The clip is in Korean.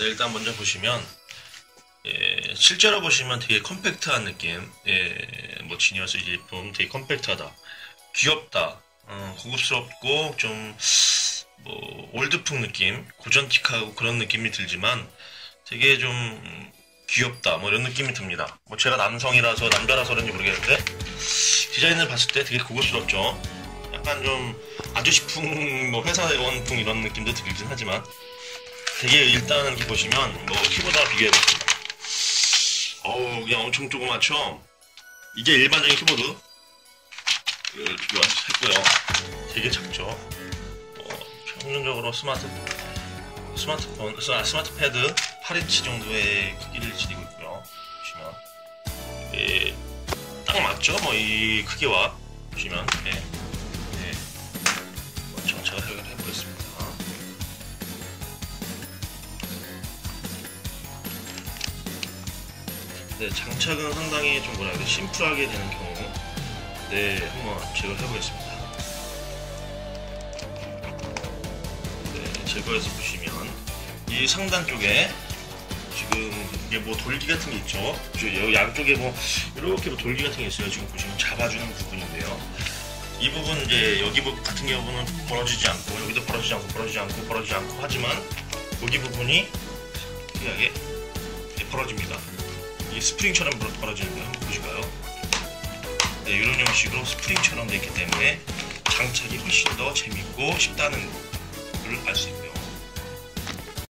네, 일단 먼저 보시면 예, 실제로 보시면 되게 컴팩트한 느낌. 예, 뭐 지니어스 이 제품 되게 컴팩트하다. 귀엽다. 어, 고급스럽고 좀 뭐 올드풍 느낌, 고전틱하고 그런 느낌이 들지만 되게 좀 귀엽다. 뭐 이런 느낌이 듭니다. 뭐 제가 남성이라서 남자라서 그런지 모르겠는데 디자인을 봤을 때 되게 고급스럽죠. 약간 좀 아저씨풍, 뭐 회사원풍 이런 느낌도 들긴 하지만 되게 일단 이렇게 보시면 뭐 키보드와 비교해보겠습니다. 어우 그냥 엄청 조그맣죠? 이게 일반적인 키보드 비교했고요. 되게 작죠? 어, 평균적으로 스마트 스마트폰, 아, 스마트 패드 8인치 정도의 크기를 지니고 있고요. 보시면 이게 딱 맞죠? 뭐 이 크기와 보시면 예. 예. 네, 장착은 상당히 좀 뭐라 해야 돼 심플하게 되는 경우 네 한번 제거해 보겠습니다. 네, 제거해서 보시면 이 상단 쪽에 지금 이게 뭐 돌기 같은 게 있죠. 저 여기 양쪽에 뭐 이렇게 뭐 돌기 같은 게 있어요. 지금 보시면 잡아주는 부분인데요. 이 부분 이제 여기 같은 경우는 벌어지지 않고 여기도 벌어지지 않고 벌어지지 않고 벌어지지 않고 하지만 여기 부분이 특이하게 벌어집니다. 이 스프링처럼 벌- 벌어지는데 한번 보실까요? 네, 이런 형식으로 스프링처럼 되어 있기 때문에 장착이 훨씬 더 재밌고 쉽다는 걸 알 수 있습니다.